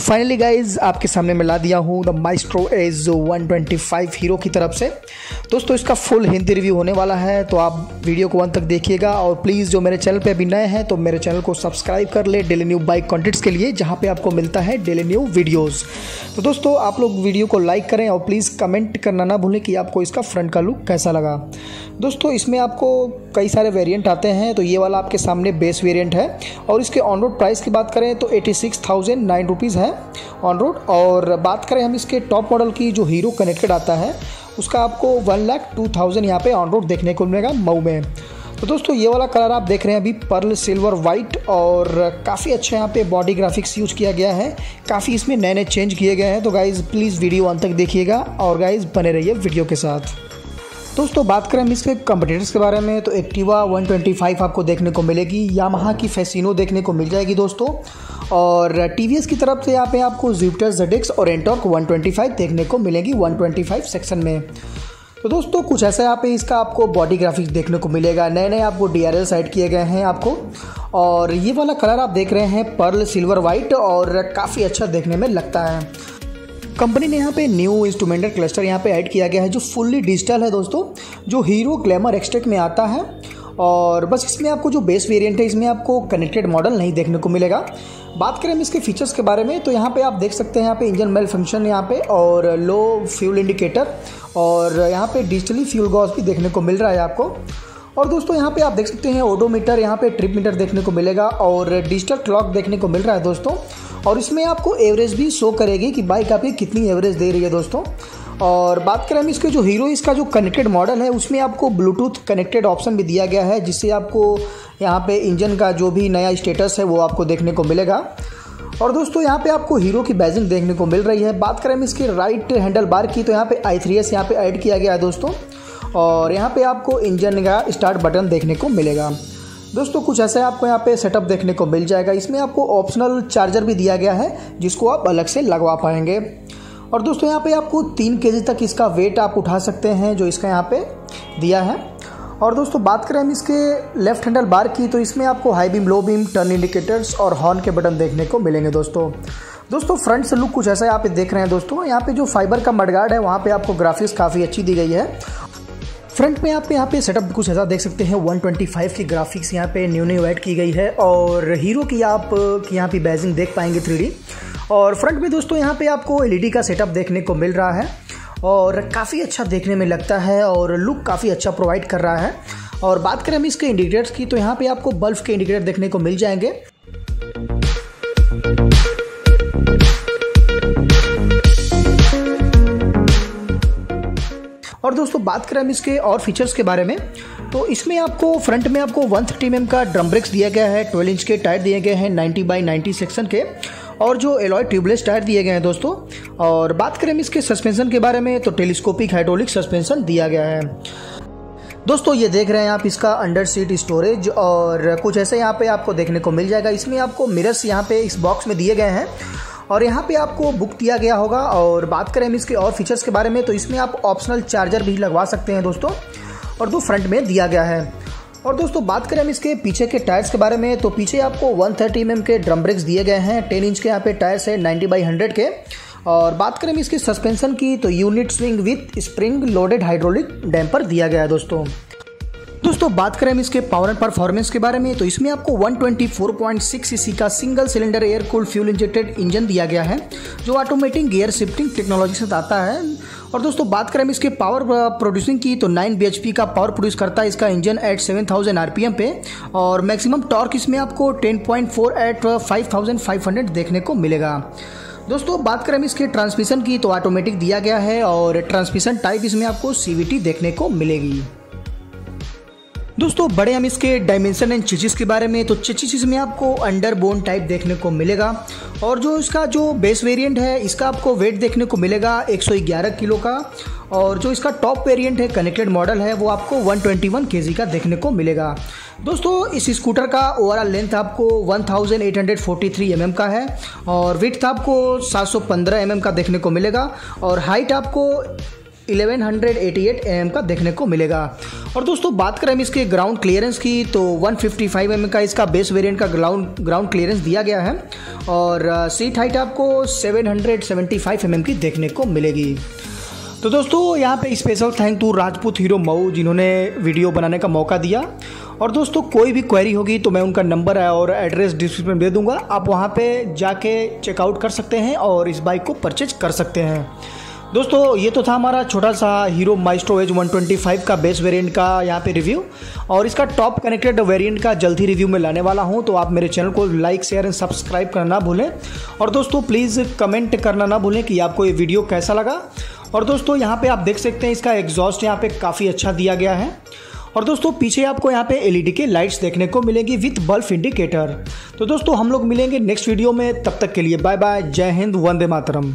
Finally guys आपके सामने मैं ला दिया हूँ द माइस्ट्रो एज 125 हीरो की तरफ़ से। दोस्तों, इसका फुल हिंदी रिव्यू होने वाला है तो आप वीडियो को अंत तक देखिएगा। और प्लीज़ जो मेरे चैनल पे अभी नए हैं तो मेरे चैनल को सब्सक्राइब कर ले डेली न्यू बाइक कॉन्टेंट्स के लिए, जहाँ पे आपको मिलता है डेली न्यू वीडियोज़ तो दोस्तों, आप लोग वीडियो को लाइक करें और प्लीज़ कमेंट करना ना भूलें कि आपको इसका फ्रंट का लुक कैसा लगा। दोस्तों, इसमें आपको कई सारे वेरिएंट आते हैं तो ये वाला आपके सामने बेस वेरिएंट है। और इसके ऑन रोड प्राइस की बात करें तो eighty six thousand nine rupees है ऑन रोड और बात करें हम इसके टॉप मॉडल की, जो हीरो कनेक्टेड आता है उसका आपको वन लाख टू थाउज़ेंड यहाँ पे ऑन रोड देखने को मिलेगा मऊ में। तो दोस्तों, ये वाला कलर आप देख रहे हैं अभी पर्ल सिल्वर वाइट और काफ़ी अच्छा यहाँ पे बॉडी ग्राफिक्स यूज़ किया गया है। काफ़ी इसमें नए नए चेंज किए गए हैं। तो गाइज़ प्लीज़ वीडियो अंत तक देखिएगा और गाइज़ बने रहिए वीडियो के साथ। दोस्तों, बात करें हम इसके कंपटीटर्स के बारे में तो एक्टिवा 125 आपको देखने को मिलेगी यामाहा की फैसिनो देखने को मिल जाएगी दोस्तों, और टीवीएस की तरफ़ से यहाँ पे आपको जुपिटर जेडिक्स और एंटॉर्क 125 देखने को मिलेगी 125 सेक्शन में। तो दोस्तों, कुछ ऐसा यहाँ पे इसका आपको बॉडी ग्राफिक्स देखने को मिलेगा नए नए आपको डी आर किए गए हैं आपको, और ये वाला कलर आप देख रहे हैं पर्ल सिल्वर वाइट और काफ़ी अच्छा देखने में लगता है। कंपनी ने यहाँ पे न्यू इंस्ट्रूमेंटल क्लस्टर यहाँ पे ऐड किया गया है, जो फुल्ली डिजिटल है दोस्तों, जो हीरो ग्लैमर एक्सटेक में आता है। और बस इसमें आपको जो बेस वेरिएंट है, इसमें आपको कनेक्टेड मॉडल नहीं देखने को मिलेगा। बात करें हम इसके फीचर्स के बारे में तो यहाँ पे आप देख सकते हैं, यहाँ पे इंजन मेल फ़ंक्शन यहाँ पे, और लो फ्यूल इंडिकेटर और यहाँ पे डिजिटली फ्यूल गॉस भी देखने को मिल रहा है आपको। और दोस्तों, यहाँ पे आप देख सकते हैं ओडोमीटर यहाँ पे ट्रिप मीटर देखने को मिलेगा और डिजिटल क्लॉक देखने को मिल रहा है दोस्तों। और इसमें आपको एवरेज भी शो करेगी कि बाइक आपकी कितनी एवरेज दे रही है दोस्तों। और बात करें हम इसके जो हीरो इसका जो कनेक्टेड मॉडल है, उसमें आपको ब्लूटूथ कनेक्टेड ऑप्शन भी दिया गया है, जिससे आपको यहाँ पे इंजन का जो भी नया स्टेटस है, वो आपको देखने को मिलेगा। और दोस्तों, यहाँ पे आपको हीरो की बैजिंग देखने को मिल रही है। बात करें हम इसके राइट हैंडल बार की तो यहाँ पे आई थ्री एस यहाँ पे ऐड किया गया है दोस्तों। और यहाँ पे आपको इंजन का स्टार्ट बटन देखने को मिलेगा। दोस्तों, कुछ ऐसा आपको यहाँ पे सेटअप देखने को मिल जाएगा। इसमें आपको ऑप्शनल चार्जर भी दिया गया है, जिसको आप अलग से लगवा पाएँगे। और दोस्तों, यहाँ पे आपको तीन के तक इसका वेट आप उठा सकते हैं, जो इसका यहाँ पे दिया है। और दोस्तों, बात करें हम इसके लेफ़्ट हैंडल बार की तो इसमें आपको high beam low beam turn indicators और हॉर्न के बटन देखने को मिलेंगे दोस्तों। दोस्तों फ्रंट से लुक कुछ ऐसा यहाँ पे देख रहे हैं दोस्तों। यहाँ पे जो फाइबर का मडगार्ड है, वहाँ पे आपको ग्राफिक्स काफ़ी अच्छी दी गई है। फ्रंट में आप यहाँ पे सेटअप कुछ ऐसा देख सकते हैं 125 की ग्राफिक्स यहाँ पे न्यू न्यू ऐड की गई है और हीरो की आप, की यहाँ पे बैजिंग देख पाएँगे थ्री और फ्रंट में दोस्तों यहाँ पे आपको एलईडी का सेटअप देखने को मिल रहा है और काफ़ी अच्छा देखने में लगता है और लुक काफ़ी अच्छा प्रोवाइड कर रहा है। और बात करें हम इसके इंडिकेटर्स की तो यहाँ पे आपको बल्ब के इंडिकेटर देखने को मिल जाएँगे। और दोस्तों, बात करें हम इसके और फीचर्स के बारे में तो इसमें आपको फ्रंट में आपको 130 थर्टी mm का ड्रम ब्रेक्स दिया गया है 12 इंच के टायर दिए गए हैं 90 बाई 90 सेक्शन के, और जो एलॉय ट्यूबलेस टायर दिए गए हैं दोस्तों, और बात करें हम इसके सस्पेंशन के बारे में तो टेलीस्कोपिक हाइड्रोलिक सस्पेंशन दिया गया है। दोस्तों, ये देख रहे हैं आप इसका अंडर सीट स्टोरेज और कुछ ऐसे यहाँ पे आपको देखने को मिल जाएगा। इसमें आपको मिरर्स यहाँ पे इस बॉक्स में दिए गए हैं और यहाँ पे आपको बुक दिया गया होगा। और बात करें हम इसके और फीचर्स के बारे में तो इसमें आप ऑप्शनल चार्जर भी लगवा सकते हैं दोस्तों। और दो फ्रंट में दिया गया है। और दोस्तों, बात करें हम इसके पीछे के टायर्स के बारे में तो पीछे आपको 130 थर्टी mm के ड्रम ब्रेक्स दिए गए हैं। 10 इंच के यहाँ पे टायर्स है 90 बाई 100 के। और बात करें हम इसके सस्पेंशन की तो unit swing with spring loaded hydraulic damper दिया गया है दोस्तों। दोस्तों, बात करें हम इसके पावर एंड परफॉर्मेंस के बारे में तो इसमें आपको 124.6 सीसी का single cylinder air cooled fuel injected engine दिया गया है, जो ऑटोमेटिक गियर शिफ्टिंग टेक्नोलॉजी से आता है। और दोस्तों, बात करें हम इसके पावर प्रोड्यूसिंग की तो 9 bhp का पावर प्रोड्यूस करता है इसका इंजन एट 7000 आरपीएम पे, और मैक्सिमम टॉर्क इसमें आपको 10.4 एट 5500 देखने को मिलेगा। दोस्तों, बात करें इसके ट्रांसमिशन की तो ऑटोमेटिक दिया गया है, और ट्रांसमिशन टाइप इसमें आपको सीवीटी देखने को मिलेगी। दोस्तों, बड़े हम इसके डायमेंशन एंड चिचिस के बारे में तो चिचिस में आपको अंडर बोन टाइप देखने को मिलेगा। और जो इसका, जो बेस वेरिएंट है, इसका आपको वेट देखने को मिलेगा 111 किलो का। और जो इसका टॉप वेरिएंट है कनेक्टेड मॉडल है, वो आपको 121 केजी का देखने को मिलेगा। दोस्तों, इस स्कूटर का ओवरऑल लेंथ आपको 1843 एम mm का है और विथ आपको 715 एम mm का देखने को मिलेगा। और हाइट आपको 1188 एम का देखने को मिलेगा। और दोस्तों, बात करें हम इसके ग्राउंड क्लियरेंस की तो 155 एम का इसका बेस वेरिएंट का ग्राउंड ग्राउंड क्लियरेंस दिया गया है। और सीट हाइट आपको 775 एम की देखने को मिलेगी। तो दोस्तों, यहाँ पे special thank to Rajput Hero Mau जिन्होंने वीडियो बनाने का मौका दिया। और दोस्तों, कोई भी क्वेरी होगी तो मैं उनका नंबर है और एड्रेस डिस्क्रिप्शन में दे दूँगा। आप वहाँ पे जाके चेकआउट कर सकते हैं और इस बाइक को परचेज कर सकते हैं। दोस्तों, ये तो था हमारा छोटा सा हीरो माइस्ट्रो एज 125 का बेस वेरिएंट का यहाँ पे रिव्यू और इसका टॉप कनेक्टेड वेरिएंट का जल्द ही रिव्यू में लाने वाला हूँ तो आप मेरे चैनल को लाइक शेयर एंड सब्सक्राइब करना ना भूलें। और दोस्तों प्लीज़ कमेंट करना ना भूलें कि आपको ये वीडियो कैसा लगा। और दोस्तों, यहाँ पे आप देख सकते हैं इसका एग्जॉस्ट यहाँ पे काफ़ी अच्छा दिया गया है। और दोस्तों, पीछे आपको यहाँ पे एलईडी के लाइट्स देखने को मिलेंगी विथ बल्ब इंडिकेटर तो दोस्तों, हम लोग मिलेंगे नेक्स्ट वीडियो में। तब तक के लिए बाय बाय जय हिंद, वंदे मातरम।